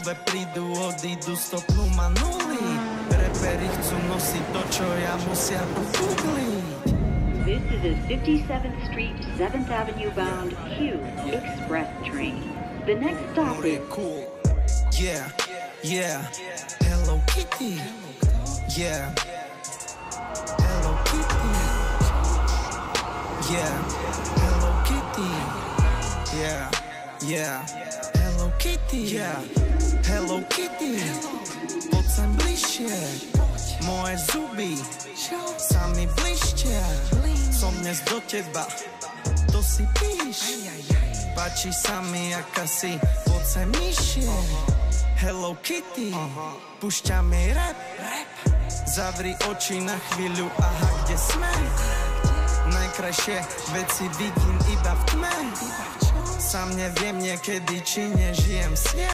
hlave prídu, odídu, stopnú ma nuly. Reperi chcú nosiť to, čo ja musia pogoogliť This is a 57th Street, 7th Avenue bound Q Express train. The next stop is cool. Yeah, yeah. Hello Kitty. Yeah. Hello Kitty. Yeah. Hello Kitty. Yeah, yeah Kitty. Yeah. Hello Kitty. Poď sem bližšie. Moje zuby Sa mi blištia Som dnes do teba. To si píš. Páči sa mi, aká si. Poď sem nižšie Hello Kitty. Pušťa mi rap. Zavri oči na chvíľu. Aha, kde sme? Najkrajšie veci vidím iba v tme Sám neviem niekedy, či nežijem. sne